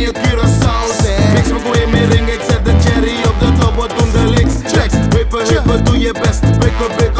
je me eh. with me maar gooi mijn ik zet de cherry op de top, wat doen de licks? Checks, wippen, wippen, do your best, wikken, wikken